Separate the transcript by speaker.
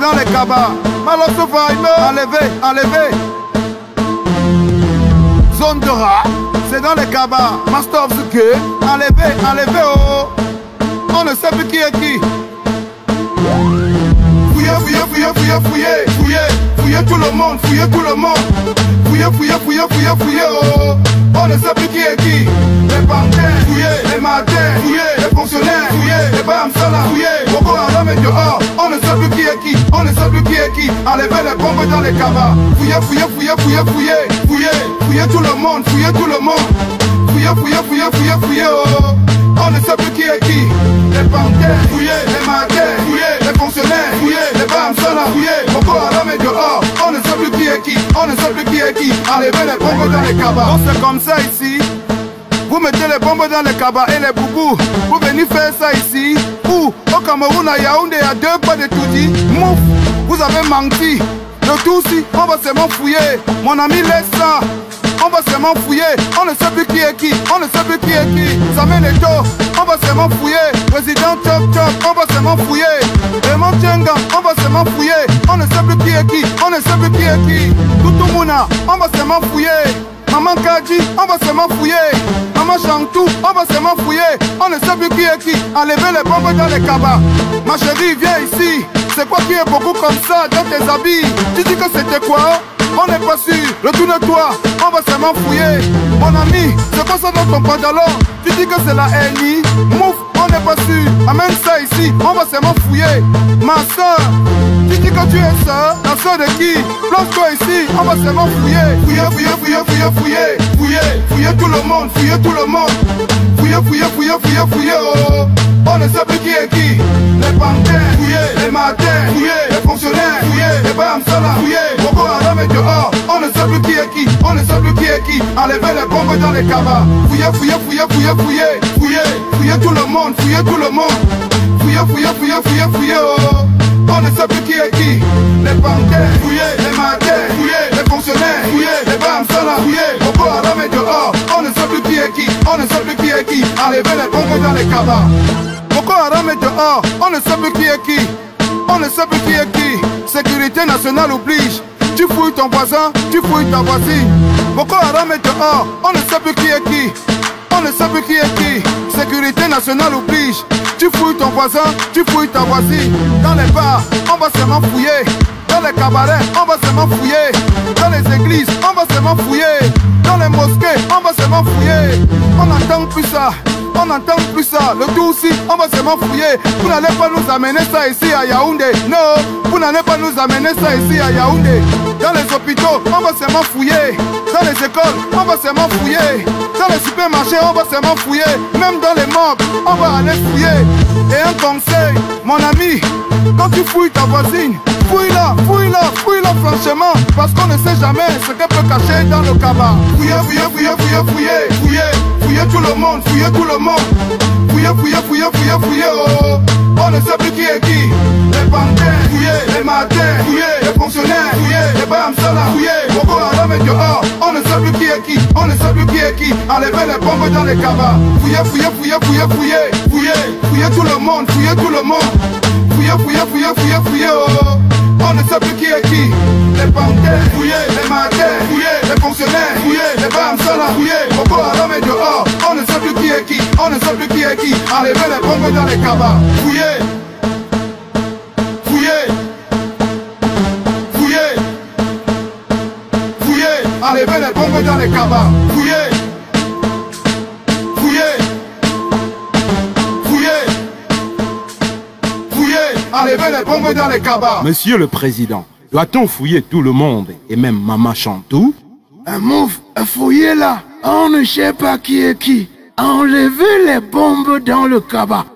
Speaker 1: dans les cabas. Malosso Faino, enlevé, enlevé. Zone de rat, c'est dans les cabas. Master of the game, enlevé, enlevé, oh. On ne sait plus qui est qui. Fouillez, fouillez, fouillez, fouillez, fouillez, fouillez, fouillez tout le monde, fouillez tout le monde. Fouillez, fouillez, fouillez, fouillez, fouillez, oh. On ne sait plus qui est qui. Les On ne sait plus qui est qui. Enlevez les bombes dans les cabas. Fouillez, fouillez, fouillez, fouillez, fouillez, fouillez, fouillez tout le monde, fouillez tout le monde. Fouillez, fouillez, fouillez, fouillez, fouillez, oh. On ne sait plus qui est qui. Les banquiers, fouillez, les matins, fouillez, les fonctionnaires, fouillez, les Bamsala, fouillez. Boko Haram est dehors. On ne sait plus qui est qui. On ne sait plus qui est qui. Enlevez les bombes dans les cabas. Oh, c'est comme ça ici. Vous mettez les bombes dans les cabas et les boubous. Vous venez faire ça ici. Cameroun, à Yaoundé, à deux pas de Toudi. Mouf, vous avez menti. Le Toussi, on va seulement fouiller. Mon ami, laisse ça. On va seulement fouiller. On ne sait plus qui est qui. On ne sait plus qui est qui. Ça mène les taux. On va seulement fouiller. Président Chop Chop, on va seulement fouiller. Raymond Tchenga, on va seulement fouiller. On ne sait plus qui est qui. On ne sait plus qui est qui. Toutou on va seulement fouiller. Maman Kaji, on va seulement fouiller. Maman Chantou, on va seulement fouiller. On ne sait plus qui est qui. Enlevez les bombes dans les cabas. Ma chérie, viens ici. C'est quoi qui est beaucoup comme ça dans tes habits? Tu dis que c'était quoi? On n'est pas sûr, retourne-toi, on va seulement fouiller. Mon ami, c'est quoi ça dans ton pantalon? Tu dis que c'est la NI Mouf, amène ça ici, on va seulement fouiller. Ma soeur, tu dis que tu es soeur, la soeur de qui? Place-toi ici, on va seulement fouiller. Fouiller, fouiller, fouiller, fouiller, fouiller, fouiller, fouiller tout le monde, fouiller tout le monde. Fouiller, fouiller, fouiller, fouiller, fouiller, oh. On ne sait plus qui est qui. Les panthères, fouiller, les matins, fouiller, les fonctionnaires, fouiller, les Bamsala, fouiller, qui qui. Enlevez les bombes dans les cabas. Fouillez, fouillez, fouillez, fouillez, fouillez, fouillez, fouillez tout le monde, fouillez tout le monde. Fouillez, fouillez, fouillez, fouillez, fouillez, oh. On ne sait plus qui est qui. Les panthères, fouillez, les matins, fouillez, les fonctionnaires, fouillez, les Bamsala, fouillez, Boko Haram est dehors. On ne sait plus qui est qui, on ne sait plus qui est qui. Enlevez les bombes dans les cabas. Boko Haram est dehors, on ne sait plus qui est qui. On ne sait plus qui est qui. Sécurité nationale oblige. Tu fouilles ton voisin, tu fouilles ta voisine. Boko Haram est dehors, on ne sait plus qui est qui. On ne sait plus qui est qui. Sécurité nationale oblige. Tu fouilles ton voisin, tu fouilles ta voisine. Dans les bars, on va seulement fouiller. Dans les cabarets, on va seulement fouiller. Dans les églises, On n'entend plus ça. Le tout aussi, on va seulement fouiller. Vous n'allez pas nous amener ça ici à Yaoundé. Non, vous n'allez pas nous amener ça ici à Yaoundé. Dans les hôpitaux, on va seulement fouiller. Dans les écoles, on va seulement fouiller. Dans les supermarchés, on va seulement fouiller. Même dans les morgues, on va aller fouiller. Et un conseil, mon ami, quand tu fouilles ta voisine, fouille-la, fouille-la, fouille-la franchement. Parce qu'on ne sait jamais ce qu'elle peut cacher dans le cabas. Fouillez, fouillez, fouillez, fouillez, fouillez, fouillez. Fouillez tout le monde, fouillez tout le monde. Fouillez, fouillez, fouillez, fouillez, fouillez, oh. On ne sait plus qui est qui. Les panthères, fouillez, les matins, fouillez, les fonctionnaires, fouillez, les Bamsala, fouillez, Boko Haram est dehors. On ne sait plus qui est qui, on ne sait plus qui est qui. Enlevez les bombes dans les cabas. Fouillez, fouillez, fouillez, fouillez, fouillez, fouillez, fouillez tout le monde, fouillez tout le monde. Fouillez, fouillez, fouillez, fouillez, fouillez, oh. On ne sait plus qui est qui. Les panthères, fouillez, les matins, fouillez, les fonctionnaires, fouillez, les Bamsala, fouillez, Boko Haram est dehors. Qui. Enlevez les bombes dans les cabas. Fouillez. Fouillez. Fouillez. Fouillez. Enlevez les bombes dans les cabas. Fouillez. Fouillez. Fouillez. Fouillez. Enlevez les bombes dans les cabas.
Speaker 2: Monsieur le Président, doit-on fouiller tout le monde et même Maman Chantou?
Speaker 3: Un mouf, fouillez là. On ne sait pas qui est qui. Enlevez les bombes dans le cabas.